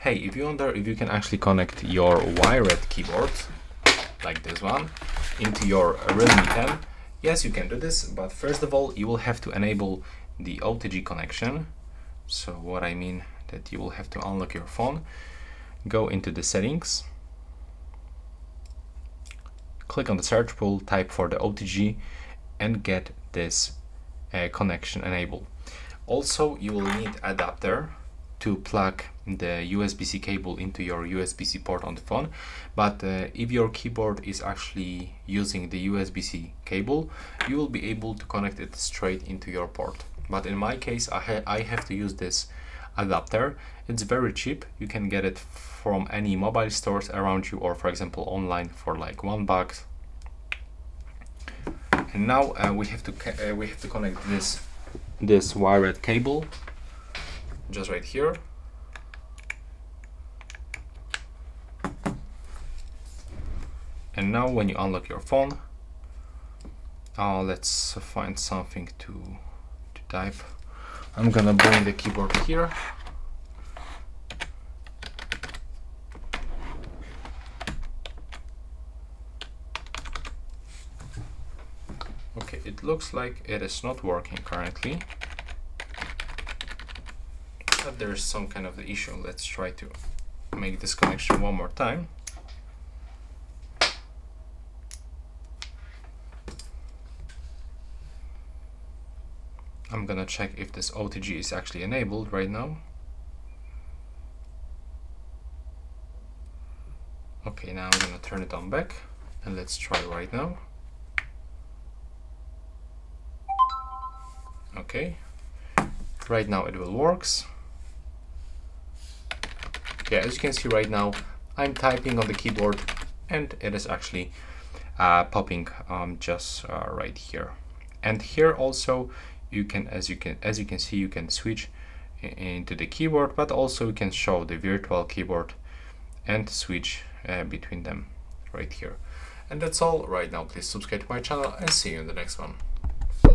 hey, if you wonder if you can actually connect your wired keyboard, like this one, into your Realme 10, yes, you can do this, but first of all, you will have to enable the OTG connection. So what I mean that you will have to unlock your phone, go into the settings, click on the search pool, type for the OTG, and get this uh, connection enabled. Also, you will need adapter to plug the USB-C cable into your USB-C port on the phone. But uh, if your keyboard is actually using the USB-C cable you will be able to connect it straight into your port. But in my case I, ha I have to use this adapter. It's very cheap. You can get it from any mobile stores around you or for example online for like one bucks and now uh, we have to uh, we have to connect this this wired cable just right here. And now when you unlock your phone uh, let's find something to, to type. I'm gonna bring the keyboard here. Okay it looks like it is not working currently but there's some kind of the issue let's try to make this connection one more time I'm gonna check if this OTG is actually enabled right now. Okay, now I'm gonna turn it on back and let's try right now. Okay, right now it will works. Yeah, as you can see right now, I'm typing on the keyboard and it is actually uh, popping um, just uh, right here. And here also you can as you can as you can see you can switch into the keyboard but also you can show the virtual keyboard and switch uh, between them right here. And that's all right now. Please subscribe to my channel and see you in the next one